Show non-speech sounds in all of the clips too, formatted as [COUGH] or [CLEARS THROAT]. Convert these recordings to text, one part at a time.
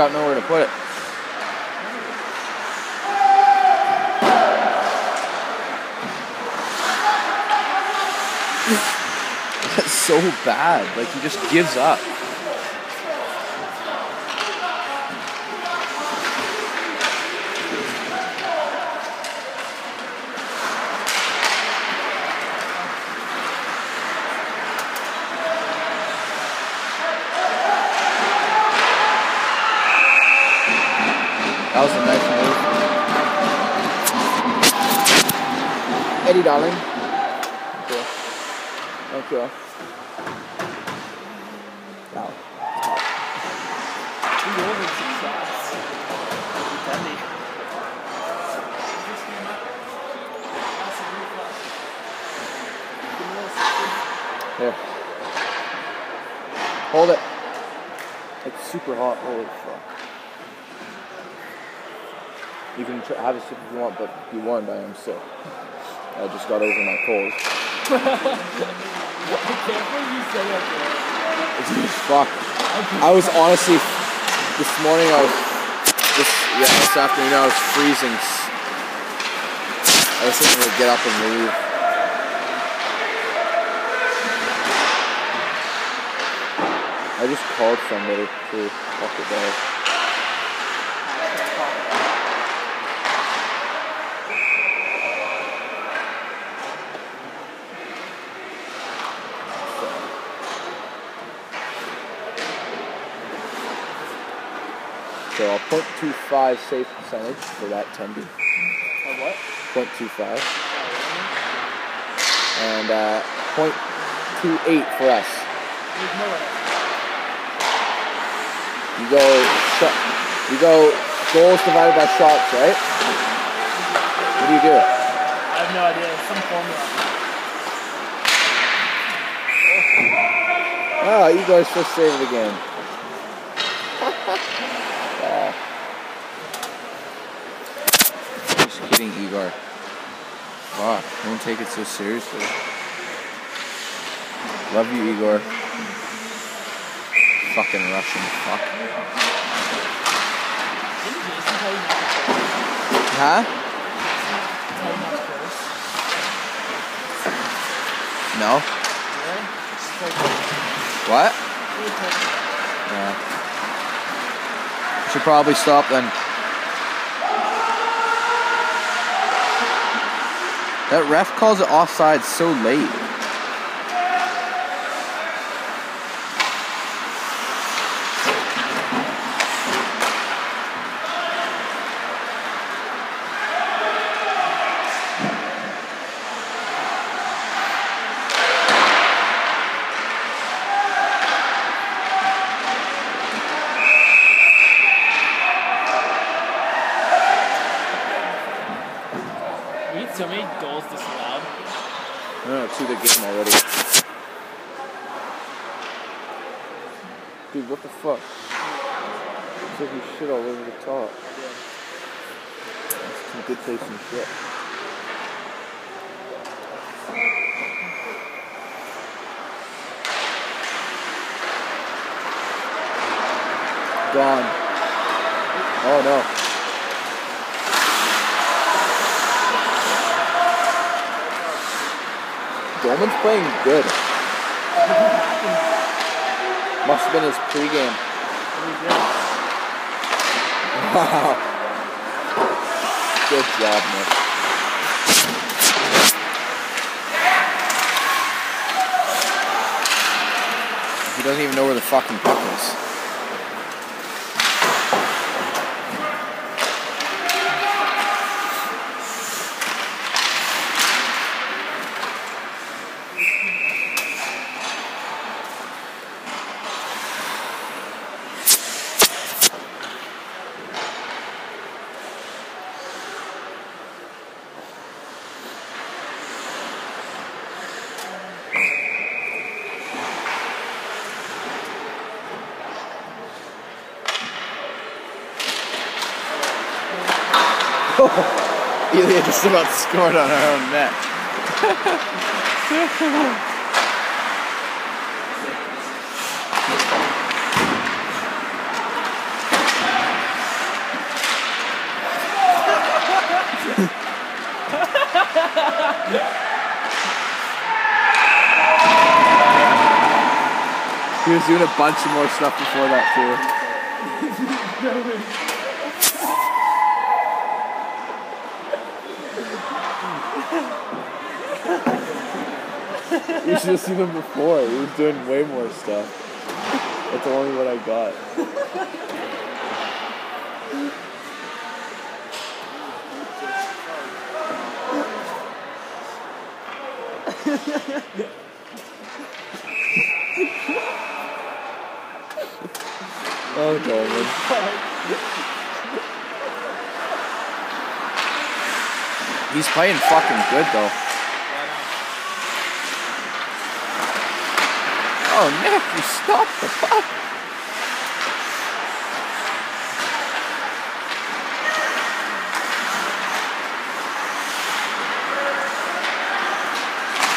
got nowhere to put it. [LAUGHS] That's so bad. Like he just gives up. one I am sick. I just got over my cold. [LAUGHS] I can't believe you said that. Fuck. I was honestly this morning. I was this yeah this afternoon. I was freezing. I was thinking to get up and leave. I just called somebody to fuck it down. .25 safe percentage for that tender. A what? .25. And uh, .28 for us. You go shot. You go goals divided by shots, right? What do you do? I have no idea. Some formula. Oh, guys just saved the game. [LAUGHS] Kidding, Igor. Fuck, don't take it so seriously. Love you, Igor. Fucking Russian fuck. Huh? No? What? Yeah. Should probably stop then. That ref calls it offside so late. We had so many goals disallowed. No, two the game already. Dude, what the fuck? Looks like you shit all over the top. That's some good tasting shit. Gone. Oh no. Dolman's playing good. Must have been his pregame. Wow. Good job, Nick. He doesn't even know where the fucking puck is. [LAUGHS] We just about scored on our own net. [LAUGHS] he was doing a bunch of more stuff before that too. [LAUGHS] You should have seen him before. He was doing way more stuff. That's only what I got. Oh, Coleman. He's playing fucking good though. Oh, Nick, you stopped the puck.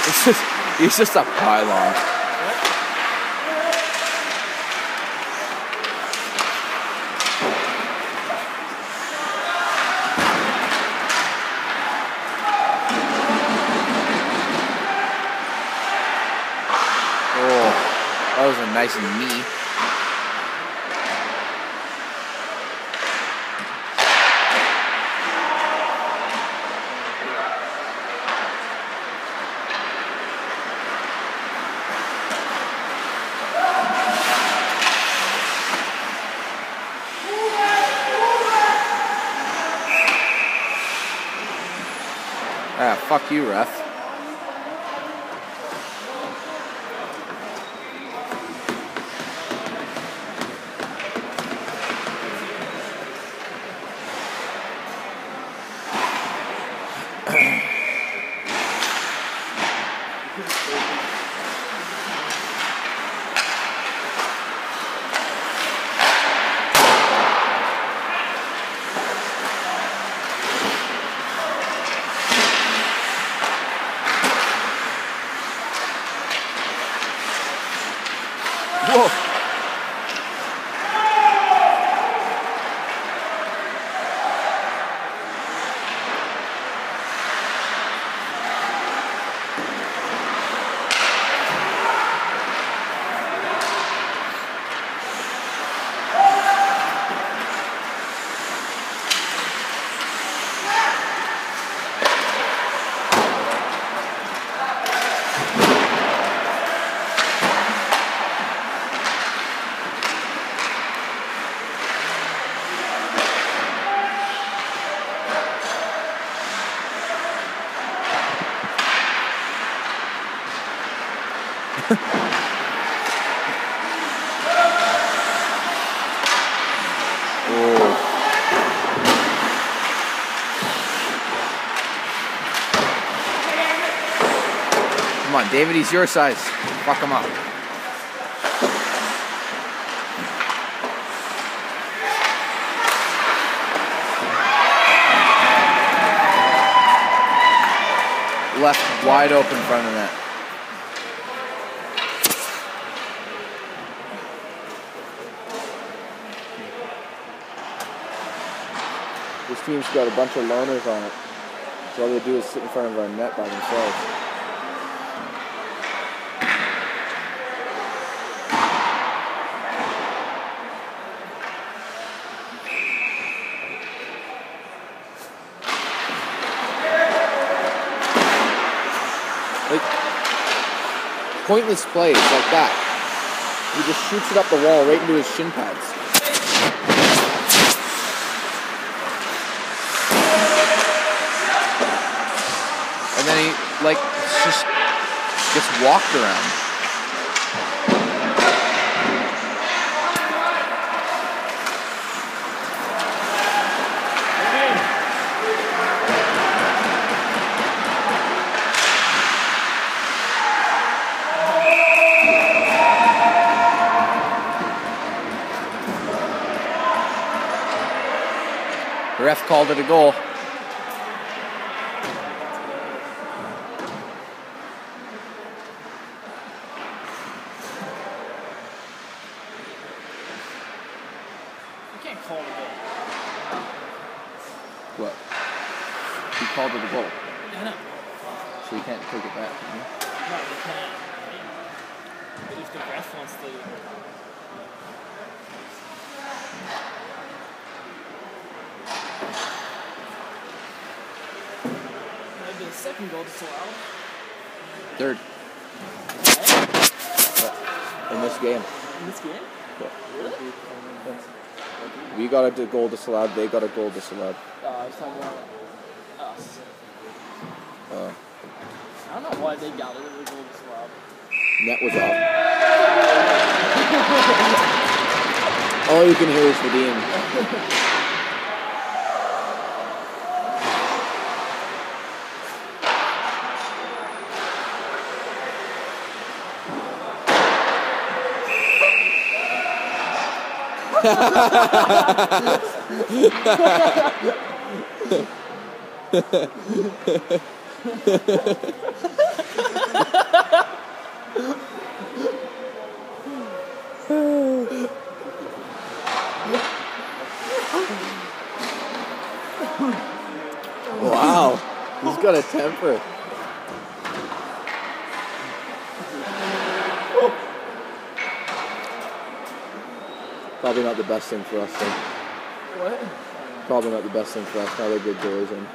It's just, he's just a pylon. Nice knee. Ah, fuck you, ref. Ahem. David, he's your size. Fuck him up. Left wide open front of the net. This team's got a bunch of loners on it. So all they do is sit in front of our net by themselves. Like pointless plays like that. He just shoots it up the wall right into his shin pads. And then he like just gets walked around. The ref called it a goal. You can't call it a goal. What? He called it a goal. I know. so you can't take it back. No, you can't. But if the ref wants to. Second goal disallowed. Third in this game. In this game? Really? We got a goal disallowed. They got a goal disallowed. Uh, I was talking about us. Uh, I don't know why they got it. It was a goal disallowed. net was off. [LAUGHS] All you can hear is Vadim. [LAUGHS] Wow, he's got a temper. Probably not the best thing for us. Though. What? Probably not the best thing for us. Now they're good goalies in.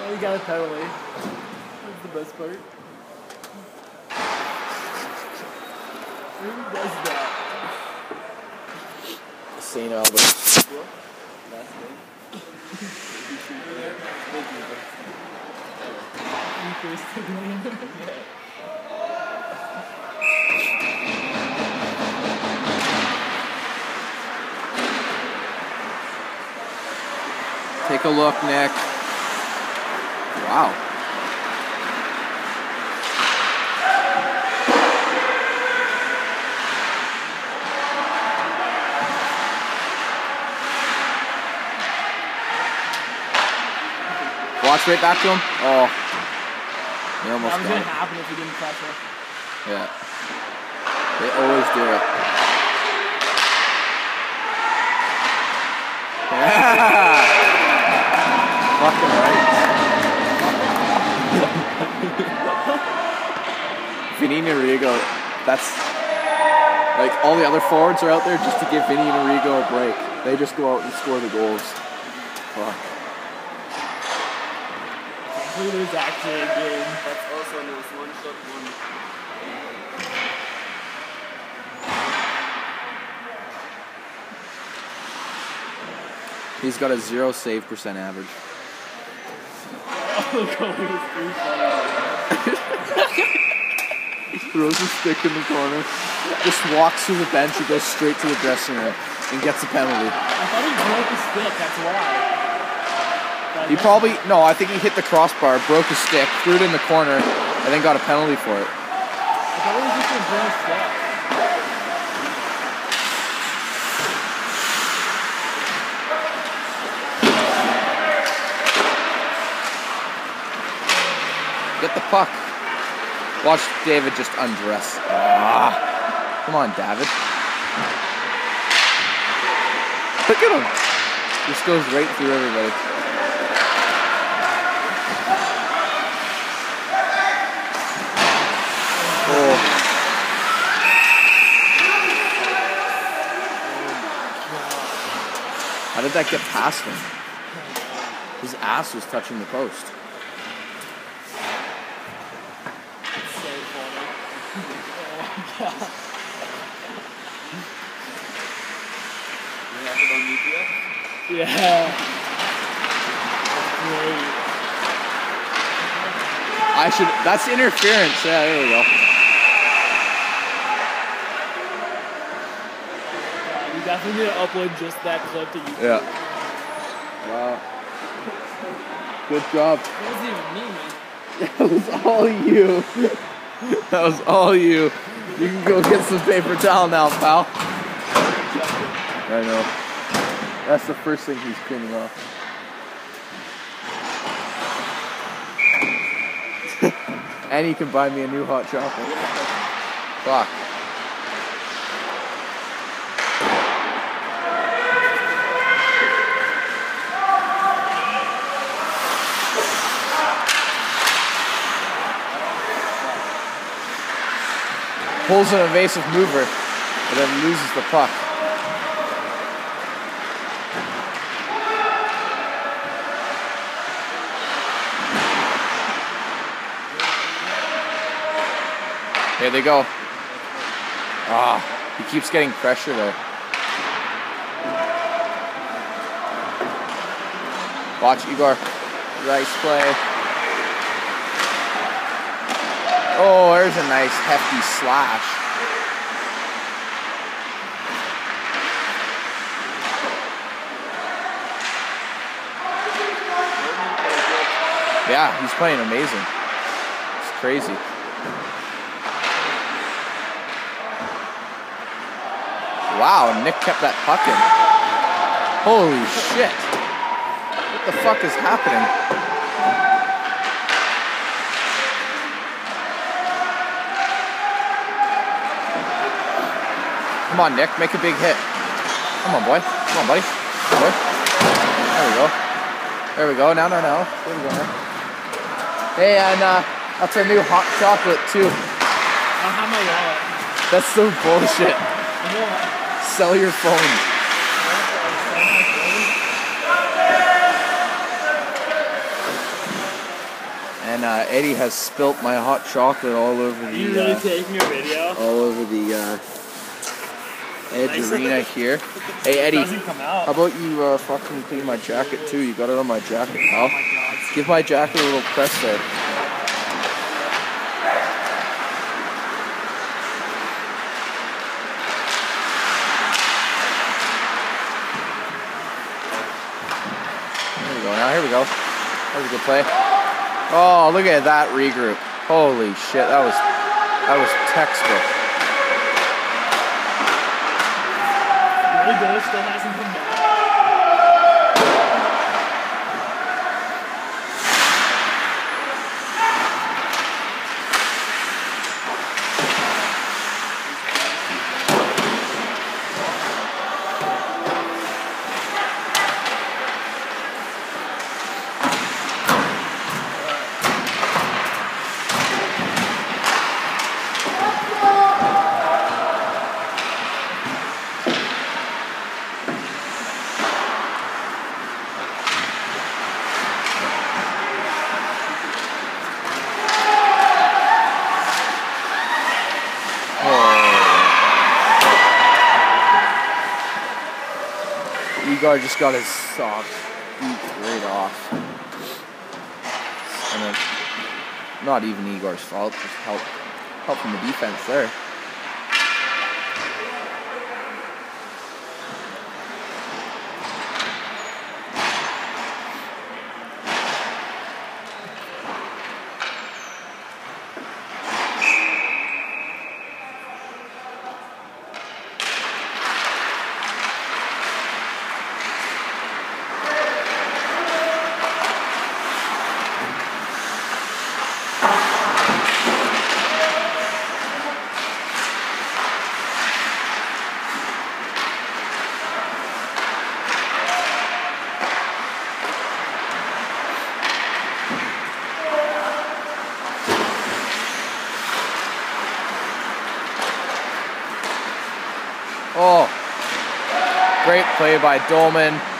Oh, you got a penalty. That's the best part. Who does that? St. Albert. [LAUGHS] You first [LAUGHS] Take a look, Nick. Wow. Watch right back to him. Oh. He almost That was gonna happen if you didn't pressure. Yeah. They always do it. Yeah. [LAUGHS] Fucking right. [LAUGHS] Vinny Norigo, that's like all the other forwards are out there just to give Vinny Norigo a break. They just go out and score the goals. Fuck. Who is actually a game? That's also known as one shot one. He's got a zero save percent average. Oh, [LAUGHS] goalie is. [LAUGHS] Throws a stick in the corner. Just walks through the bench He goes straight to the dressing room and gets a penalty. I thought he broke his stick, that's why. He probably no, I think he hit the crossbar, broke his stick, threw it in the corner, and then got a penalty for it. Get the puck. Watch David just undress. Ah. Come on, David. Look at him. Just goes right through everybody. Oh. How did that get past him? His ass was touching the post. So funny. oh my god. You have it on media? Yeah. I should. That's interference. Yeah, there we go. Definitely need to upload just that clip to YouTube. Yeah. Wow. Good job. What does it even mean? [LAUGHS] That was all you. [LAUGHS] That was all you. You can go get some paper towel now, pal. I know. That's the first thing he's cleaning off. [LAUGHS] and you can buy me a new hot chocolate. Fuck. Pulls an evasive mover, and then loses the puck. Here they go. Ah, he keeps getting pressure there. Watch Igor. Nice play. Oh, there's a nice hefty slash. Yeah, he's playing amazing. It's crazy. Wow, Nick kept that puck in. Holy shit. What the fuck is happening? Come on, Nick, make a big hit. Come on, boy. Come on, buddy. Come on, boy. There we go. There we go. Now, no, no. There we go. Now. Hey, and uh, that's our new hot chocolate too. I don't have my wallet. That's so bullshit. I know what? Sell your phone. And uh, Eddie has spilt my hot chocolate all over Are you really uh, taking a video? all over the uh, Nice. arena here. Hey Eddie, doesn't come out. how about you uh, fucking clean my jacket too? You got it on my jacket, Oh pal. Give my jacket a little press there. Here we go. Now here we go. That was a good play. Oh, look at that regroup. Holy shit, that was that was textbook. Really good. Still hasn't come back. Igor just got his socks right off. And not even Igor's fault, just help, help from the defense there. Oh, great play by Dolman.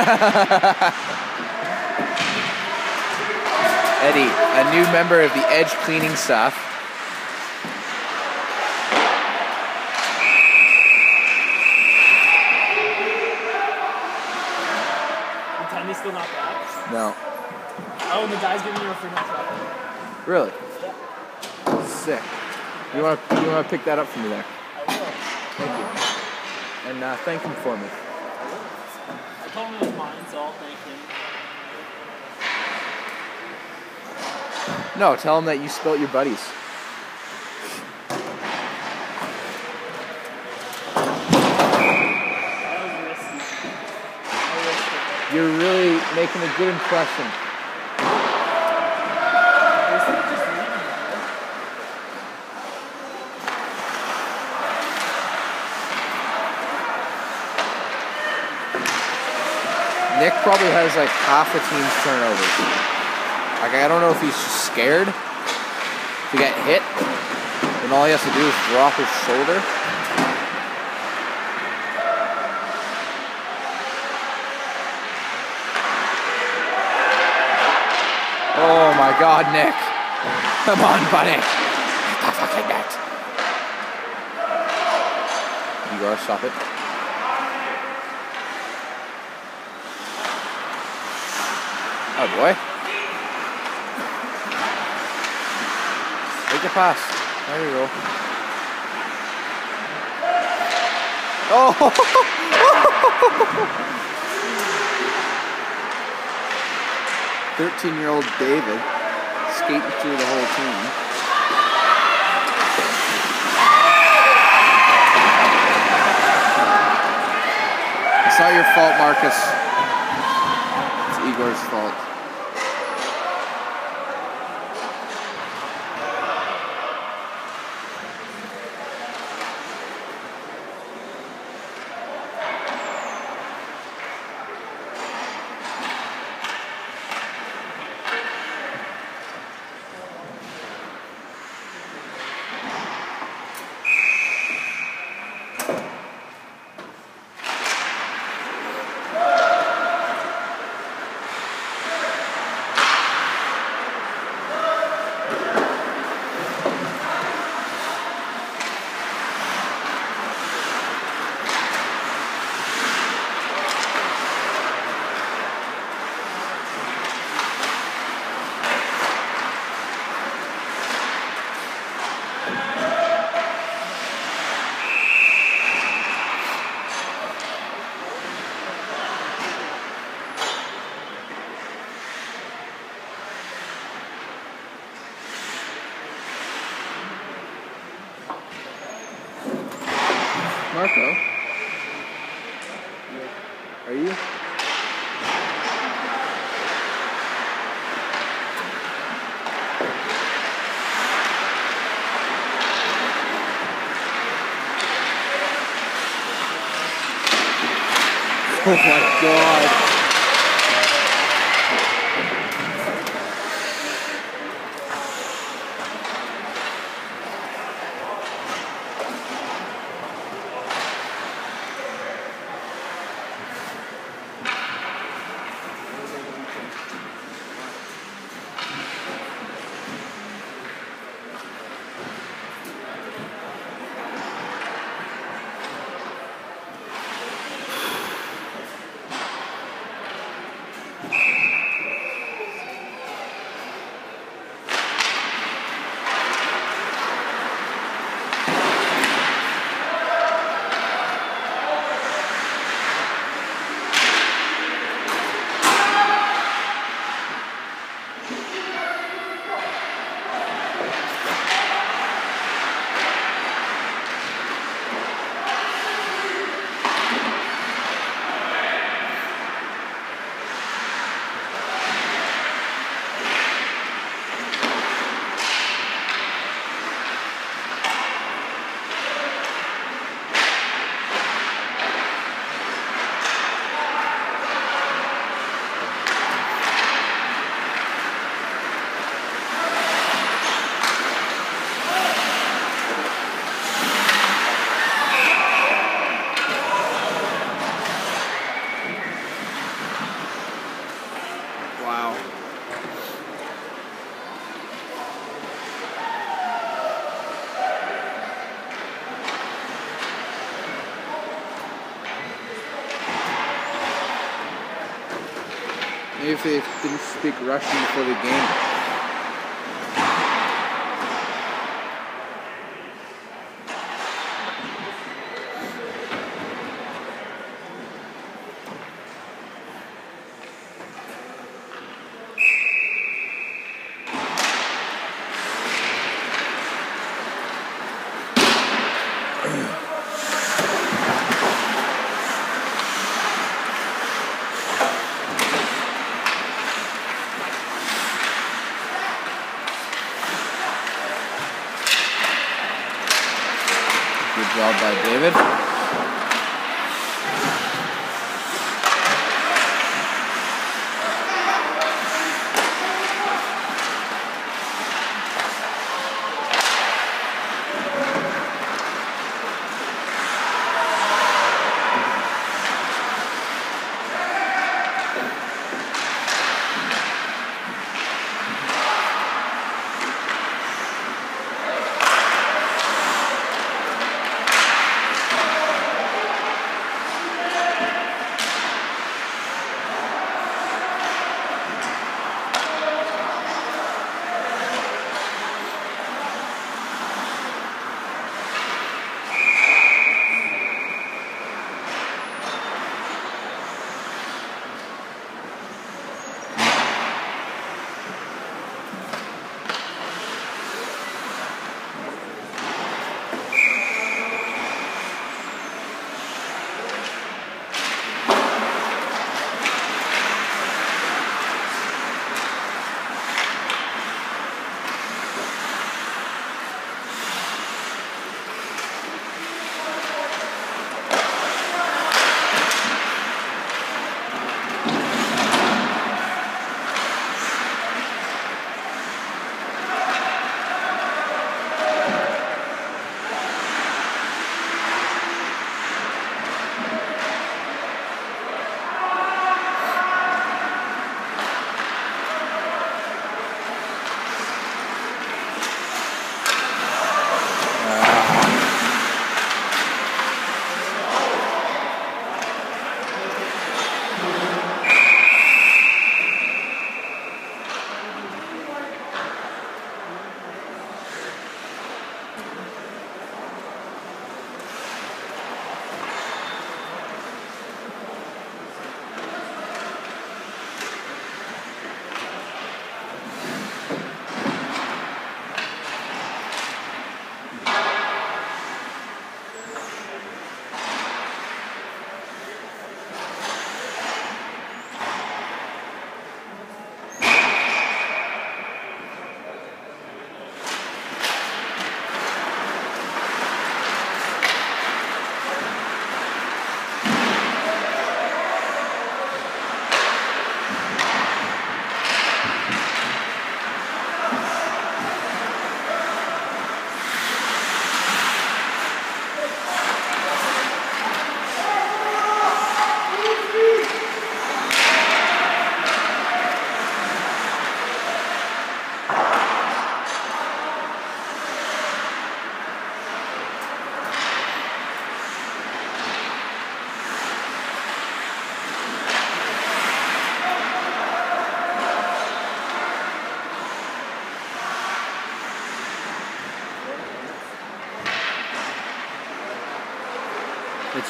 [LAUGHS] Eddie, a new member of the Edge cleaning staff. And still not back. No. Oh, the guy's giving you a free truck. Really? Sick. You want to you want to pick that up for me there? I will. Thank you. And uh, thank him for me. I told him it was mine, so I'll thank him. No, tell him that you spilt your buddies. You're really making a good impression. Nick probably has like half the team's turnovers. Like I don't know if he's scared to get hit, and all he has to do is drop his shoulder. Oh my God, Nick! Come on, buddy! Get the fucking net. Igor, stop it. Oh boy. Take a pass. There you go. Oh! [LAUGHS] Thirteen-year-old David skating through the whole team. It's not your fault, Marcus. It's Igor's fault. Marco? Are you? Oh my god. If they didn't speak Russian before the game.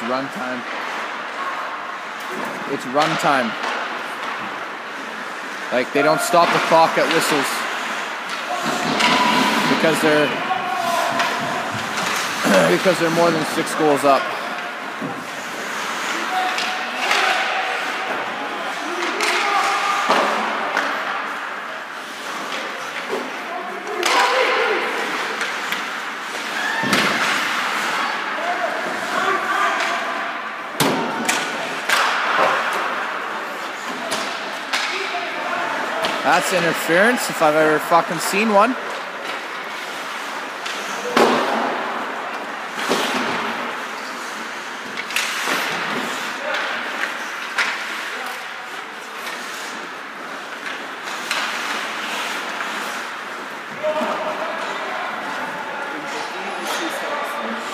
It's run time. It's run time. Like they don't stop the clock at whistles because they're [CLEARS THROAT] because they're more than six goals up. That's interference if I've ever fucking seen one.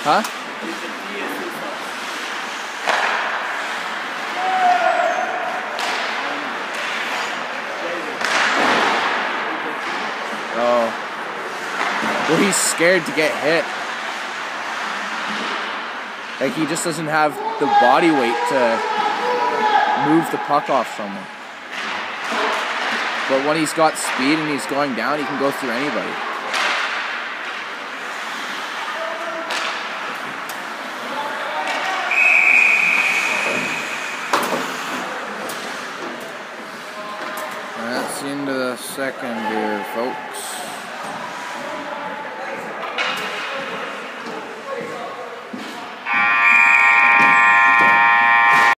Huh? where he's scared to get hit. Like he just doesn't have the body weight to move the puck off someone. But when he's got speed and he's going down, he can go through anybody. That's the end of the second here, folks.